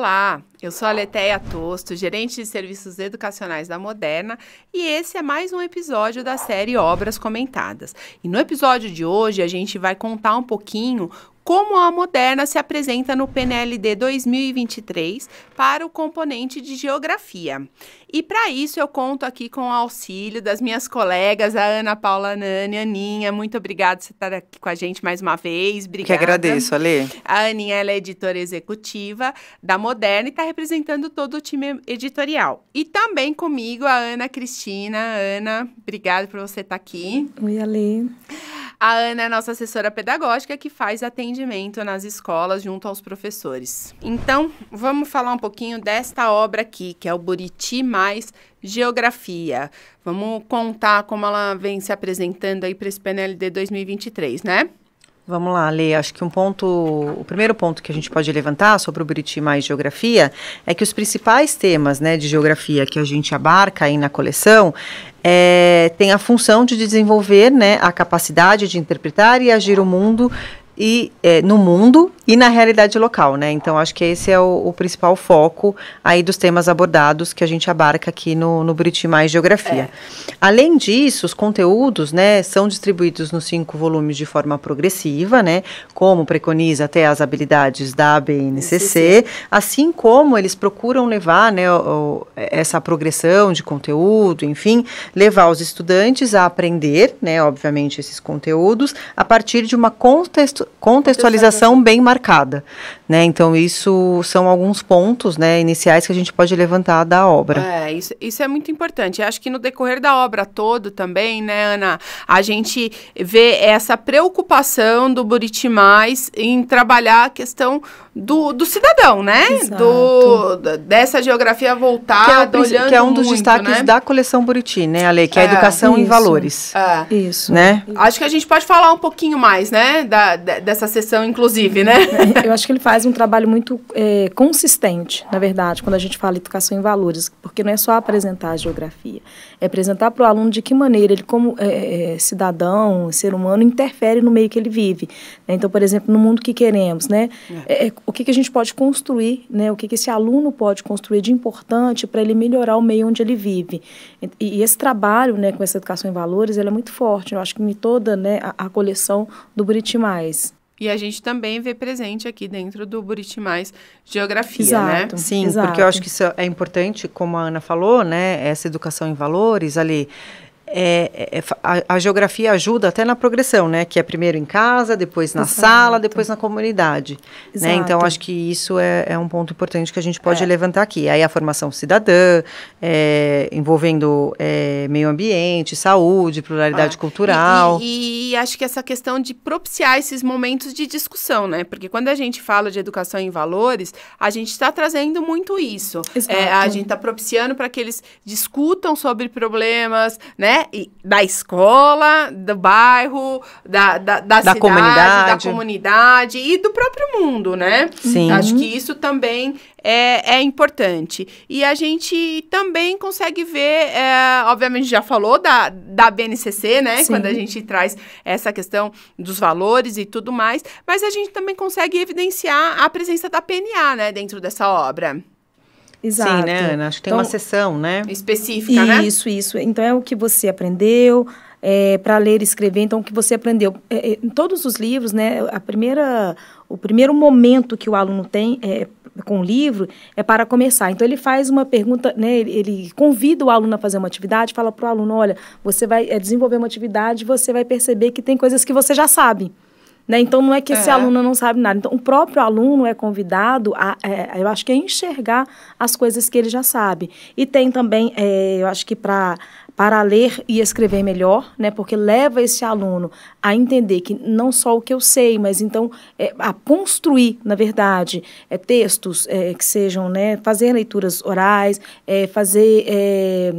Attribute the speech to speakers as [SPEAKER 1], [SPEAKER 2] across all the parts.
[SPEAKER 1] Olá, eu sou a Letéia Tosto, gerente de serviços educacionais da Moderna, e esse é mais um episódio da série Obras Comentadas. E no episódio de hoje a gente vai contar um pouquinho como a Moderna se apresenta no PNLD 2023 para o componente de geografia. E para isso eu conto aqui com o auxílio das minhas colegas, a Ana Paula Nani, Aninha, muito obrigada por você estar aqui com a gente mais uma vez. Obrigada.
[SPEAKER 2] Que agradeço, Ale.
[SPEAKER 1] A Aninha ela é editora executiva da Moderna e está representando todo o time editorial. E também comigo a Ana Cristina. Ana, obrigada por você estar aqui.
[SPEAKER 3] Oi, Ale.
[SPEAKER 1] A Ana é nossa assessora pedagógica que faz atendimento nas escolas junto aos professores. Então, vamos falar um pouquinho desta obra aqui, que é o Buriti mais Geografia. Vamos contar como ela vem se apresentando aí para esse PNLD 2023, né?
[SPEAKER 2] Vamos lá, Lê. Acho que um ponto, o primeiro ponto que a gente pode levantar sobre o Buriti mais geografia é que os principais temas, né, de geografia que a gente abarca aí na coleção é, tem a função de desenvolver, né, a capacidade de interpretar e agir o mundo e é, no mundo e na realidade local, né? Então acho que esse é o, o, principal foco aí dos temas abordados que a gente abarca aqui no, no Buriti Mais Geografia. É. Além disso, os conteúdos, né, são distribuídos nos cinco volumes de forma progressiva, né? Como preconiza até as habilidades da ABNCC, assim como eles procuram levar, né, o, essa progressão de conteúdo, enfim, levar os estudantes a aprender, né, obviamente esses conteúdos a partir de uma contexto, contextualização bem marcada, né? Então isso são alguns pontos, né, iniciais que a gente pode levantar da obra.
[SPEAKER 1] É, isso, isso é muito importante. Acho que no decorrer da obra todo também, né, Ana, a gente vê essa preocupação do Buriti Mais em trabalhar a questão do, do cidadão, né? Do, dessa geografia voltada,
[SPEAKER 2] que é, o,
[SPEAKER 1] olhando
[SPEAKER 2] que é um dos
[SPEAKER 1] muito,
[SPEAKER 2] destaques
[SPEAKER 1] né?
[SPEAKER 2] da coleção Buriti, né, Ale? Que é a é, educação
[SPEAKER 3] isso,
[SPEAKER 2] em valores.
[SPEAKER 1] É.
[SPEAKER 3] Isso.
[SPEAKER 2] Né?
[SPEAKER 1] Acho que a gente pode falar um pouquinho mais, né, da, dessa sessão, inclusive, né?
[SPEAKER 3] Eu acho que ele faz um trabalho muito é, consistente, na verdade, quando a gente fala educação em valores, porque não é só apresentar a geografia, é apresentar para o aluno de que maneira ele, como é, é, cidadão, ser humano, interfere no meio que ele vive. Então, por exemplo, no mundo que queremos, né? É. é o que, que a gente pode construir, né? O que, que esse aluno pode construir de importante para ele melhorar o meio onde ele vive. E, e, esse trabalho, né, com essa educação em valores, ele é muito forte. Eu acho que em toda né, a, a coleção do Buriti Mais.
[SPEAKER 1] E a gente também vê presente aqui dentro do Buriti Mais Geografia,
[SPEAKER 3] Exato,
[SPEAKER 1] né?
[SPEAKER 2] Sim,
[SPEAKER 3] Exato.
[SPEAKER 2] porque eu acho que isso é importante, como a Ana falou, né? Essa educação em valores ali é, é, a, a, geografia ajuda até na progressão, né? Que é primeiro em casa, depois na Exato. sala, depois na comunidade. Né? Então, acho que isso é, é, um ponto importante que a gente pode é. levantar aqui. Aí a formação cidadã, é, envolvendo é, meio ambiente, saúde, pluralidade ah, cultural.
[SPEAKER 1] E, e, e, acho que essa questão de propiciar esses momentos de discussão, né? Porque quando a gente fala de educação em valores, a gente está trazendo muito isso. a gente está propiciando para que eles discutam sobre problemas, né? Da escola, do bairro, da, da, da, da cidade,
[SPEAKER 2] comunidade.
[SPEAKER 1] da comunidade e do próprio mundo, né?
[SPEAKER 2] Sim.
[SPEAKER 1] Acho que isso também é, é importante. E a gente também consegue ver, é, obviamente já falou da, da BNCC, né? Sim. Quando a gente traz essa questão dos valores e tudo mais, mas a gente também consegue evidenciar a presença da PNA, né? Dentro dessa obra.
[SPEAKER 3] Exato.
[SPEAKER 2] Sim, né, Ana? Acho que tem então, uma sessão, né?
[SPEAKER 1] Específica,
[SPEAKER 3] isso,
[SPEAKER 1] né?
[SPEAKER 3] Isso, isso. Então, é o que você aprendeu é, para ler e escrever. Então, o que você aprendeu. É, é, em todos os livros, né, a primeira, o primeiro momento que o aluno tem é, com o livro é para começar. Então, ele faz uma pergunta, né, ele, ele convida o aluno a fazer uma atividade, fala para o aluno, olha, você vai é, desenvolver uma atividade, você vai perceber que tem coisas que você já sabe. Né? Então, não é que esse é. aluno não sabe nada. Então, o próprio aluno é convidado a, é, eu acho que, a enxergar as coisas que ele já sabe. E tem também, é, eu acho que para para ler e escrever melhor, né? Porque leva esse aluno a entender que não só o que eu sei, mas então é, a construir, na verdade, é, textos é, que sejam, né? Fazer leituras orais, é, fazer é,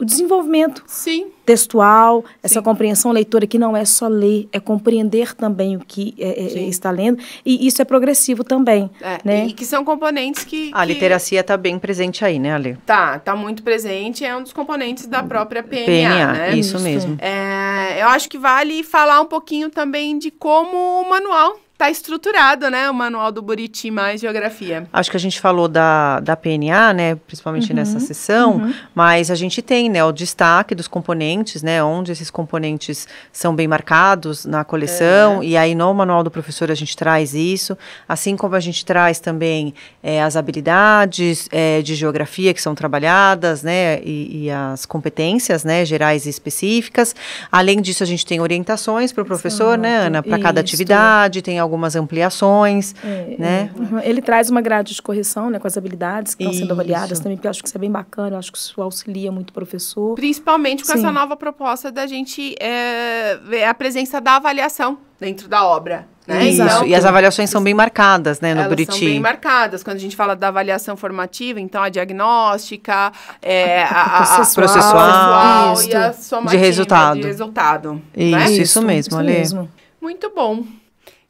[SPEAKER 3] o desenvolvimento
[SPEAKER 1] Sim.
[SPEAKER 3] textual, essa Sim. compreensão leitora que não é só ler, é compreender também o que é, é, está lendo, e isso é progressivo também. É, né?
[SPEAKER 1] E que são componentes que.
[SPEAKER 2] A
[SPEAKER 1] que...
[SPEAKER 2] literacia está bem presente aí, né, Ale?
[SPEAKER 1] Tá, está muito presente, é um dos componentes da própria PNA.
[SPEAKER 2] PNA,
[SPEAKER 1] né?
[SPEAKER 2] isso, isso mesmo.
[SPEAKER 1] É, eu acho que vale falar um pouquinho também de como o manual tá estruturado, né, o manual do Buriti mais geografia.
[SPEAKER 2] Acho que a gente falou da, da PNA, né, principalmente uhum, nessa sessão, uhum. mas a gente tem, né, o destaque dos componentes, né, onde esses componentes são bem marcados na coleção, é. e aí no manual do professor a gente traz isso, assim como a gente traz também é, as habilidades é, de geografia que são trabalhadas, né, e, e, as competências, né, gerais e específicas. Além disso, a gente tem orientações para o professor, né, Ana, para cada atividade, tem algumas ampliações, é, né?
[SPEAKER 3] É. Ele traz uma grade de correção, né, com as habilidades que estão sendo avaliadas também, porque eu acho que isso é bem bacana, eu acho que isso auxilia muito o professor.
[SPEAKER 1] Principalmente com Sim. essa nova proposta da gente é, ver a presença da avaliação dentro da obra. Né?
[SPEAKER 2] Isso, então, e as avaliações são bem marcadas, né, no
[SPEAKER 1] elas
[SPEAKER 2] Buriti.
[SPEAKER 1] são bem marcadas. Quando a gente fala da avaliação formativa, então a diagnóstica, é, a, a,
[SPEAKER 2] processual, a processual
[SPEAKER 1] e a somativa
[SPEAKER 2] de resultado.
[SPEAKER 1] De resultado
[SPEAKER 2] isso,
[SPEAKER 1] né?
[SPEAKER 2] isso, isso mesmo, isso mesmo.
[SPEAKER 1] Muito bom.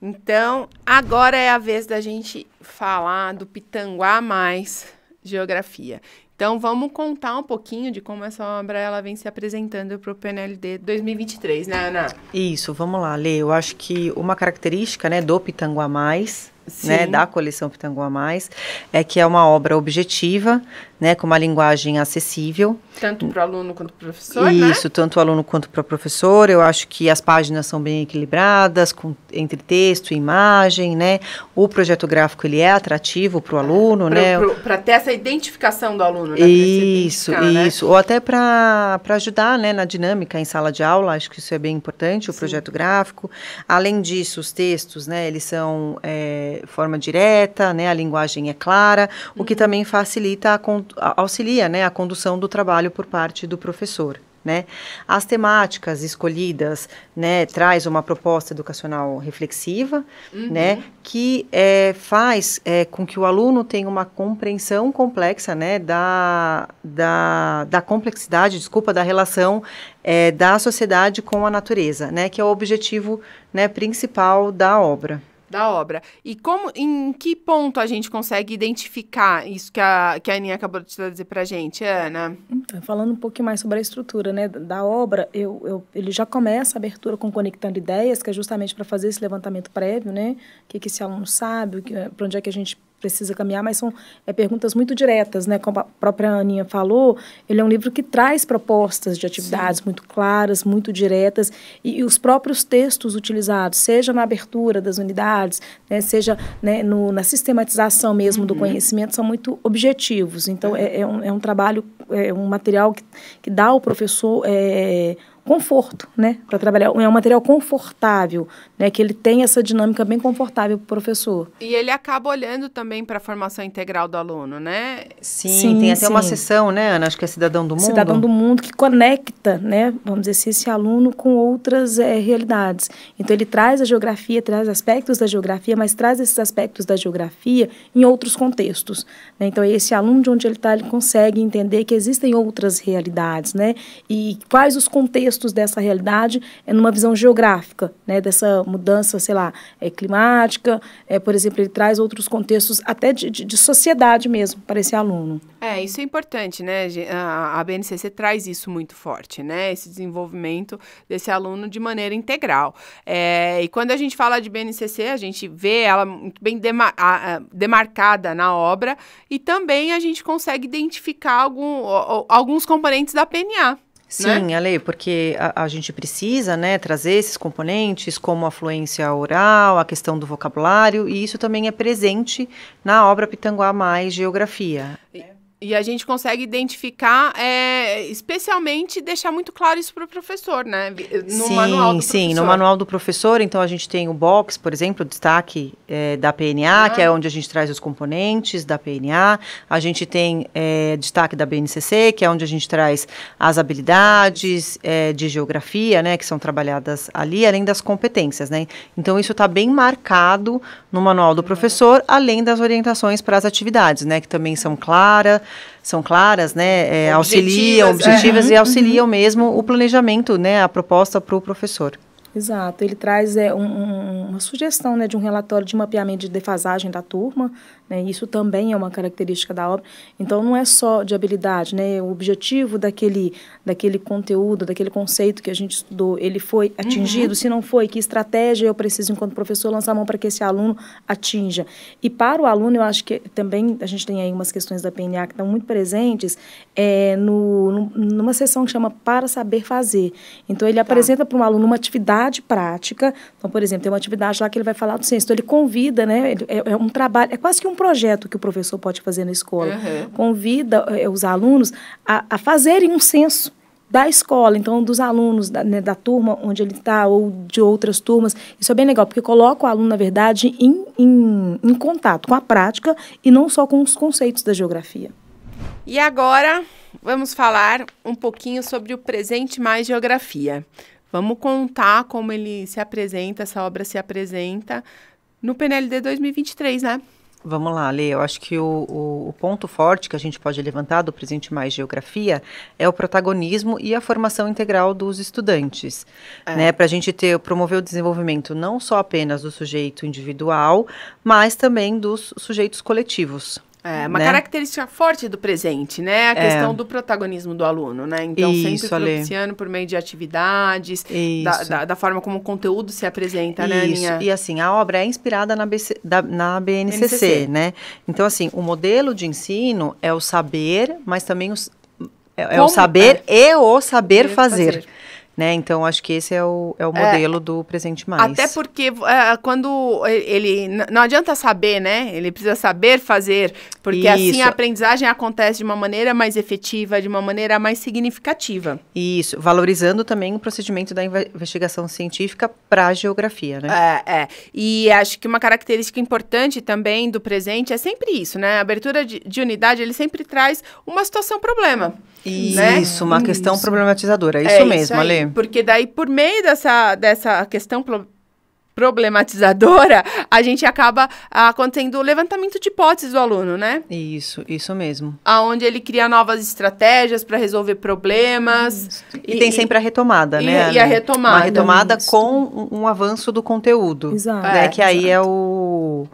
[SPEAKER 1] Então, agora é a vez da gente falar do Pitanguá mais geografia. Então, vamos contar um pouquinho de como essa obra ela vem se apresentando para o PNLD 2023, né, Ana?
[SPEAKER 2] Isso, vamos lá, Lê. Eu acho que uma característica né, do Pitanguá Mais né, da coleção Pitangua Mais, é que é uma obra objetiva, né, com uma linguagem acessível.
[SPEAKER 1] Tanto para o aluno quanto para o professor, né?
[SPEAKER 2] Isso, né? tanto o aluno quanto para o professor. Eu acho que as páginas são bem equilibradas, com, entre texto e imagem, né? O projeto gráfico, ele é atrativo para o aluno,
[SPEAKER 1] pra,
[SPEAKER 2] né?
[SPEAKER 1] Para ter essa identificação do aluno, né?
[SPEAKER 2] Isso, né? isso. Né? Ou até para ajudar, né, na dinâmica em sala de aula, acho que isso é bem importante, o Sim. projeto gráfico. Além disso, os textos, né, eles são... É, forma direta, né, a linguagem é clara, uhum. o que uhum. também facilita, a, auxilia né, a condução do trabalho por parte do professor. Né? As temáticas escolhidas né, traz uma proposta educacional reflexiva, uhum. né, que é, faz é, com que o aluno tenha uma compreensão complexa né, da, da, da complexidade, desculpa, da relação é, da sociedade com a natureza, né, que é o objetivo né, principal da obra
[SPEAKER 1] da obra. E como, em que ponto a gente consegue identificar isso que a, que a Aninha acabou de dizer pra gente, Ana?
[SPEAKER 3] Então, falando um pouquinho mais sobre a estrutura né, da obra, eu, eu, ele já começa a abertura com Conectando Ideias, que é justamente para fazer esse levantamento prévio, né? O que, que esse aluno sabe, para onde é que a gente precisa caminhar, mas são é, perguntas muito diretas, né? Como a própria Aninha falou, ele é um livro que traz propostas de atividades Sim. muito claras, muito diretas, e, e, os próprios textos utilizados, seja na abertura das unidades, né, seja né, no, na sistematização mesmo uhum. do conhecimento, são muito objetivos. Então, é, é, um, é um trabalho, é um material que, que dá ao professor é, conforto, né, para trabalhar. É um material confortável, né, que ele tem essa dinâmica bem confortável para o professor.
[SPEAKER 1] E ele acaba olhando também para a formação integral do aluno, né?
[SPEAKER 2] Sim, sim tem até sim. uma sessão, né, Ana? Acho que é Cidadão do Mundo.
[SPEAKER 3] Cidadão do Mundo, que conecta, né, vamos dizer assim, esse aluno com outras é, realidades. Então, ele traz a geografia, traz aspectos da geografia, mas traz esses aspectos da geografia em outros contextos. Né? Então, esse aluno, de onde ele está, ele consegue entender que existem outras realidades, né? E quais os contextos contextos dessa realidade é numa visão geográfica, né, dessa mudança, sei lá, é, climática, é, por exemplo, ele traz outros contextos até de, de, de sociedade mesmo para esse aluno.
[SPEAKER 1] É, isso é importante, né? A, BNCC traz isso muito forte, né? Esse desenvolvimento desse aluno de maneira integral. É, e quando a gente fala de BNCC, a gente vê ela muito bem demar, a, demarcada na obra e também a gente consegue identificar algum, alguns componentes da PNA.
[SPEAKER 2] Sim, né? Ale, porque a, a, gente precisa né, trazer esses componentes, como a fluência oral, a questão do vocabulário, e isso também é presente na obra Pitanguá Mais Geografia.
[SPEAKER 1] E a gente consegue identificar, é, especialmente deixar muito claro isso para o professor, né?
[SPEAKER 2] No sim, manual do sim, professor. no manual do professor, então a gente tem o box, por exemplo, o destaque é, da PNA, ah. que é onde a gente traz os componentes da PNA. A gente tem é, destaque da BNCC, que é onde a gente traz as habilidades de geografia, né? Que são trabalhadas ali, além das competências, né? Então isso está bem marcado no manual do professor, além das orientações para as atividades, né? Que também são claras são claras, né, é, auxiliam, objetivas é. e auxiliam uhum. mesmo o planejamento, né, a proposta para o professor.
[SPEAKER 3] Exato, ele traz é, um, um, uma sugestão né, de um relatório de mapeamento de defasagem da turma, né, isso também é uma característica da obra. Então, não é só de habilidade, né, o objetivo daquele, daquele conteúdo, daquele conceito que a gente estudou, ele foi atingido? Uhum. Se não foi, que estratégia eu preciso, enquanto professor, lançar a mão para que esse aluno atinja? E para o aluno, eu acho que também a gente tem aí umas questões da PNA que estão muito presentes é, no, no numa sessão que chama Para Saber Fazer. Então, ele tá. apresenta para um aluno uma atividade prática. Então, por exemplo, tem uma atividade lá que ele vai falar do censo. Então, ele convida, né, é, é um trabalho, é quase que um projeto que o professor pode fazer na escola. Uhum. Convida eh, os alunos a, a fazerem um censo da escola, então dos alunos da, né, da turma onde ele está ou de outras turmas. Isso é bem legal, porque coloca o aluno, na verdade, em, em, em contato com a prática e não só com os conceitos da geografia.
[SPEAKER 1] E agora vamos falar um pouquinho sobre o presente mais geografia. Vamos contar como ele se apresenta, essa obra se apresenta no PNLD 2023, né?
[SPEAKER 2] Vamos lá, Lê. Eu acho que o, o, o, ponto forte que a gente pode levantar do Presente Mais Geografia é o protagonismo e a formação integral dos estudantes. É. Né, Para a gente ter, promover o desenvolvimento não só apenas do sujeito individual, mas também dos sujeitos coletivos.
[SPEAKER 1] É, uma né? característica forte do presente, né? A é. questão do protagonismo do aluno, né? Então, Isso, sempre propiciando por meio de atividades, da, da, da, forma como o conteúdo se apresenta,
[SPEAKER 2] né,
[SPEAKER 1] Isso.
[SPEAKER 2] né, Aninha? E assim, a obra é inspirada na, BC, da, na BNCC, BNCC, né? Então, assim, o modelo de ensino é o saber, mas também os, é, é o saber é. e o saber fazer. fazer. Né? Então, acho que esse é o, é o é. modelo é, do Presente Mais.
[SPEAKER 1] Até porque é, quando ele... Não adianta saber, né? Ele precisa saber fazer, porque assim Isso. assim a aprendizagem acontece de uma maneira mais efetiva, de uma maneira mais significativa.
[SPEAKER 2] Isso, valorizando também o procedimento da investigação científica para a geografia, né?
[SPEAKER 1] É, é. E acho que uma característica importante também do presente é sempre isso, né? A abertura de, de unidade, ele sempre traz uma situação-problema.
[SPEAKER 2] Né? Isso, né? uma questão isso. problematizadora. É isso é mesmo, isso Ale.
[SPEAKER 1] Porque daí, por meio dessa, dessa questão problematizadora, a gente acaba acontecendo o levantamento de hipóteses do aluno, né?
[SPEAKER 2] Isso, isso mesmo.
[SPEAKER 1] Aonde ele cria novas estratégias para resolver problemas.
[SPEAKER 2] E, e, tem sempre a retomada,
[SPEAKER 1] e,
[SPEAKER 2] né?
[SPEAKER 1] E a retomada.
[SPEAKER 2] Uma retomada isso. com um, um, avanço do conteúdo. Exato. Né? É, que aí é o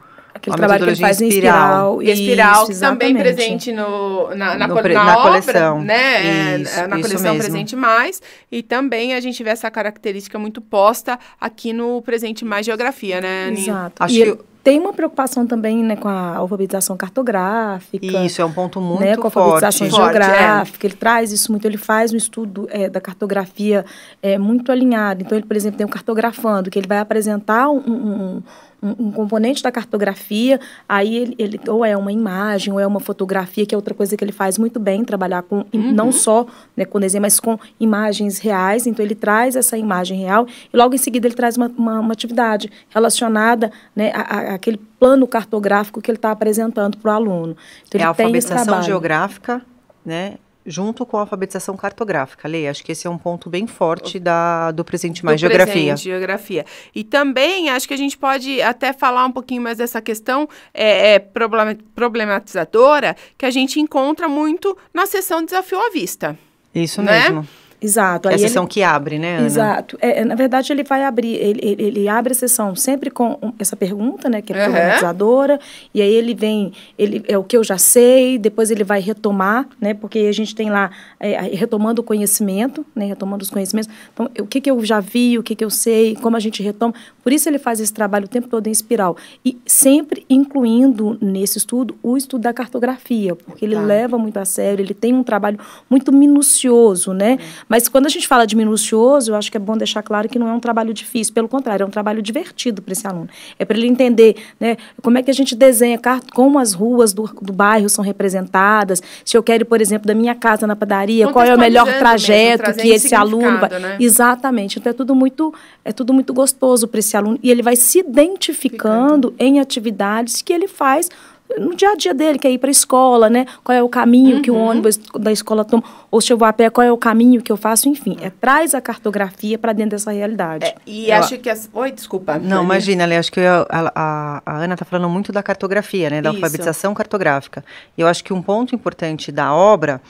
[SPEAKER 3] Aquele trabalho que ele faz
[SPEAKER 1] em espiral. E espiral isso, também presente no, na, na, no, na, na obra, coleção. né? Isso, é, na coleção mesmo. Presente Mais. E também a gente vê essa característica muito posta aqui no Presente Mais Geografia, né,
[SPEAKER 3] Aninha? Exato. Acho e que... Tem uma preocupação também né, com a alfabetização cartográfica.
[SPEAKER 2] Isso, é um ponto muito
[SPEAKER 3] né, com a alfabetização forte. geográfica. É. Ele traz isso muito, ele faz um estudo é, da cartografia é, muito alinhado. Então, ele, por exemplo, tem um cartografando, que ele vai apresentar um, um um, um, componente da cartografia, aí ele, ele, ou é uma imagem, ou é uma fotografia, que é outra coisa que ele faz muito bem, trabalhar com uhum. não só né, com desenho, mas com imagens reais. Então ele traz essa imagem real e logo em seguida ele traz uma, uma, uma atividade relacionada né, àquele plano cartográfico que ele está apresentando para o aluno.
[SPEAKER 2] Então, é a alfabetização geográfica, né? Junto com a alfabetização cartográfica, Lê. Acho que esse é um ponto bem forte da, do presente mais do geografia. Presente,
[SPEAKER 1] geografia. E também acho que a gente pode até falar um pouquinho mais dessa questão é, é, problematizadora que a gente encontra muito na sessão Desafio à Vista.
[SPEAKER 2] Isso né? mesmo.
[SPEAKER 3] Exato.
[SPEAKER 2] Aí a sessão ele... que abre, né, Ana?
[SPEAKER 3] Exato. É, é, na verdade, ele vai abrir, ele, ele, ele, abre a sessão sempre com essa pergunta, né, que é problematizadora, uhum. e aí ele vem, ele é o que eu já sei, depois ele vai retomar, né, porque a gente tem lá, é, retomando o conhecimento, né, retomando os conhecimentos, então, o que, que eu já vi, o que, que eu sei, como a gente retoma, por isso ele faz esse trabalho o tempo todo em espiral, e sempre incluindo nesse estudo o estudo da cartografia, porque ele tá. leva muito a sério, ele tem um trabalho muito minucioso, né, uhum mas quando a gente fala de minucioso, eu acho que é bom deixar claro que não é um trabalho difícil, pelo contrário, é um trabalho divertido para esse aluno. É para ele entender né, como é que a gente desenha, como as ruas do, do bairro são representadas, se eu quero, por exemplo, da minha casa na padaria, qual é o melhor trajeto mesmo, que esse aluno vai. Né? Exatamente. Então é tudo muito, é tudo muito gostoso para esse aluno. E ele vai se identificando Ficando. em atividades que ele faz no dia a dia dele, que é ir para a escola, né? Qual é o caminho uhum. que o uhum. ônibus da escola toma, ou se eu vou a pé, qual é o caminho que eu faço, enfim. É, traz a cartografia para dentro dessa realidade. É,
[SPEAKER 1] e eu, acho que as... Oi, desculpa.
[SPEAKER 2] Não, imagina, Ale, acho que a, a, a Ana está falando muito da cartografia, né? Da Isso. alfabetização cartográfica. E eu acho que um ponto importante da obra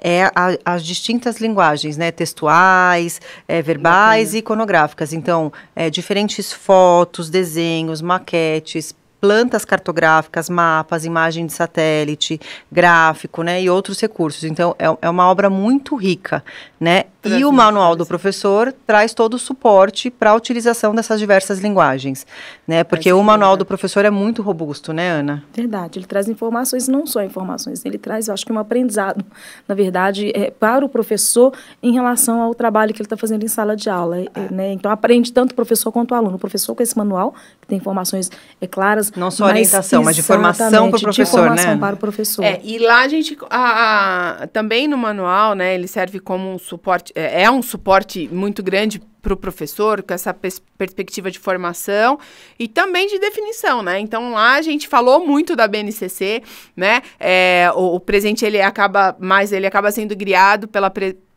[SPEAKER 2] é a, as distintas linguagens, né? Textuais, é, verbais e iconográficas. Então, é, diferentes fotos, desenhos, maquetes, plantas cartográficas, mapas, imagem de satélite, gráfico, né, e outros recursos. Então, é, é uma obra muito rica, né? E o manual do professor traz todo o suporte para a utilização dessas diversas linguagens, né? Porque o manual do professor é muito robusto, né, Ana?
[SPEAKER 3] Verdade, ele traz informações, não só informações, ele traz, eu acho que um aprendizado, na verdade, é, para o professor em relação ao trabalho que ele está fazendo em sala de aula, é. né? Então, aprende tanto o professor quanto o aluno. O professor com esse manual, que tem informações é, claras...
[SPEAKER 2] Não só orientação, mas de formação para o professor,
[SPEAKER 3] de formação né? para o professor.
[SPEAKER 1] É, e lá a gente, a, a, também no manual, né, ele serve como um suporte é, é um suporte muito grande para o professor, com essa pers perspectiva de formação e também de definição, né? Então lá a gente falou muito da BNCC, né? É, o, o presente ele acaba mais ele acaba sendo criado pela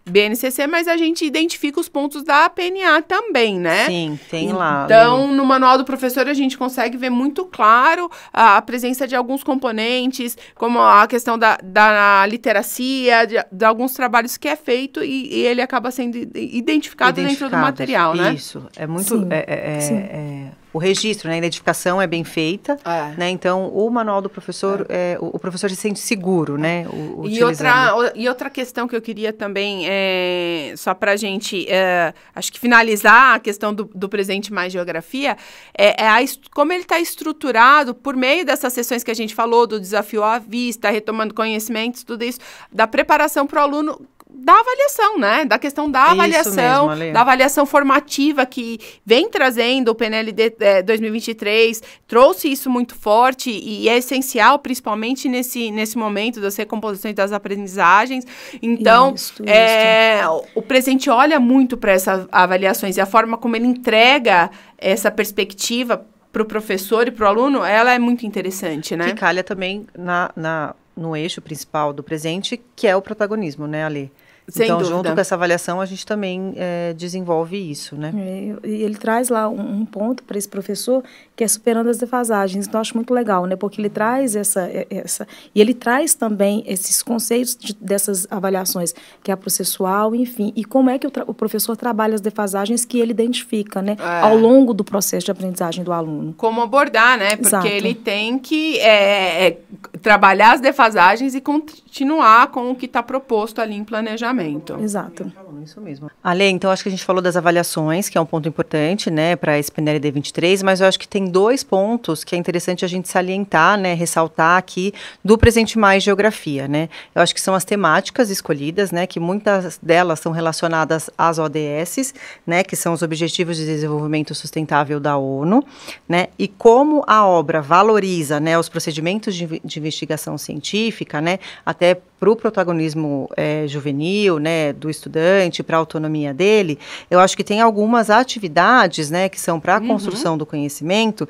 [SPEAKER 1] BNCC, mas a gente identifica os pontos da PNA também, né?
[SPEAKER 2] Sim, tem lá.
[SPEAKER 1] Então, no manual do professor, a gente consegue ver muito claro a, a presença de alguns componentes, como a questão da, da literacia, de, de alguns trabalhos que é feito e, e ele acaba sendo identificado, identificado dentro do material, né?
[SPEAKER 2] Isso, é muito... Sim, é, é, sim. É, o registro, né, a identificação é bem feita, é. né? Então o manual do professor, é. É, o, o, professor se sente seguro, né? O,
[SPEAKER 1] e outra e outra questão que eu queria também é só para a gente, é, acho que finalizar a questão do, do presente mais geografia é, é a, como ele está estruturado por meio dessas sessões que a gente falou do desafio à vista, retomando conhecimentos, tudo isso, da preparação para o aluno da avaliação, né? Da questão da avaliação, mesmo, da avaliação formativa que vem trazendo o PNLD é, 2023, trouxe isso muito forte e é essencial, principalmente nesse, nesse momento das recomposições das aprendizagens. Então, isso, é, isso. o presente olha muito para essas avaliações e a forma como ele entrega essa perspectiva para o professor e para o aluno, ela é muito interessante, né?
[SPEAKER 2] Que calha também na, na, no eixo principal do presente, que é o protagonismo, né, Ali? Sem então, dúvida. junto com essa avaliação, a gente também é, desenvolve isso, né?
[SPEAKER 3] É, e ele traz lá um, um ponto para esse professor que é superando as defasagens. Então, acho muito legal, né? Porque ele traz essa... É, essa e ele traz também esses conceitos de, dessas avaliações, que é a processual, enfim. E como é que o, o professor trabalha as defasagens que ele identifica, né? É. Ao longo do processo de aprendizagem do aluno.
[SPEAKER 1] Como abordar, né? Porque Exato. ele tem que é, é, trabalhar as defasagens e continuar com o que está proposto ali em planejamento
[SPEAKER 3] Exato.
[SPEAKER 2] Isso mesmo. Ale, então acho que a gente falou das avaliações, que é um ponto importante, né, para esse PNLD 23, mas eu acho que tem dois pontos que é interessante a gente salientar, né, ressaltar aqui do presente mais geografia, né? Eu acho que são as temáticas escolhidas, né, que muitas delas são relacionadas às ODS, né, que são os Objetivos de Desenvolvimento Sustentável da ONU, né, e como a obra valoriza, né, os procedimentos de, de investigação científica, né, até para o protagonismo é, juvenil, né, do estudante, para a autonomia dele, eu acho que tem algumas atividades, né, que são para a uhum. construção do conhecimento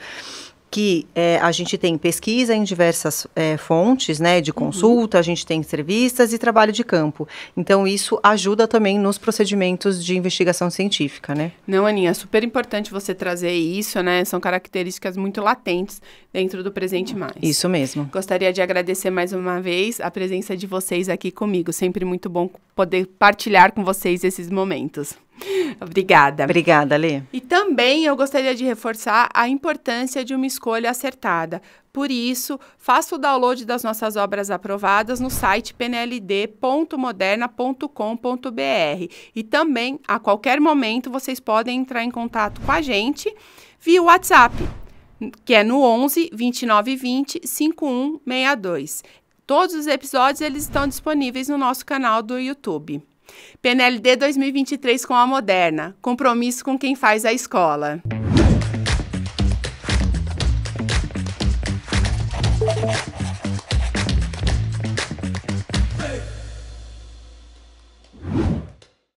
[SPEAKER 2] que é, a gente tem pesquisa em diversas é, fontes, né, de uhum. consulta, uhum. a gente tem entrevistas e trabalho de campo. Então, isso ajuda também nos procedimentos de investigação científica, né?
[SPEAKER 1] Não, Aninha, é super importante você trazer isso, né? São características muito latentes dentro do Presente Mais.
[SPEAKER 2] Isso mesmo.
[SPEAKER 1] Gostaria de agradecer mais uma vez a presença de vocês aqui comigo. Sempre muito bom poder partilhar com vocês esses momentos. Obrigada.
[SPEAKER 2] Obrigada, Lê.
[SPEAKER 1] E também eu gostaria de reforçar a importância de uma escolha acertada. Por isso, faça o download das nossas obras aprovadas no site pnld.moderna.com.br. E também, a qualquer momento, vocês podem entrar em contato com a gente via WhatsApp, que é no 11 29 20 5162. Todos os episódios eles estão disponíveis no nosso canal do YouTube. PNLD 2023 com a Moderna. Compromisso com quem faz a escola.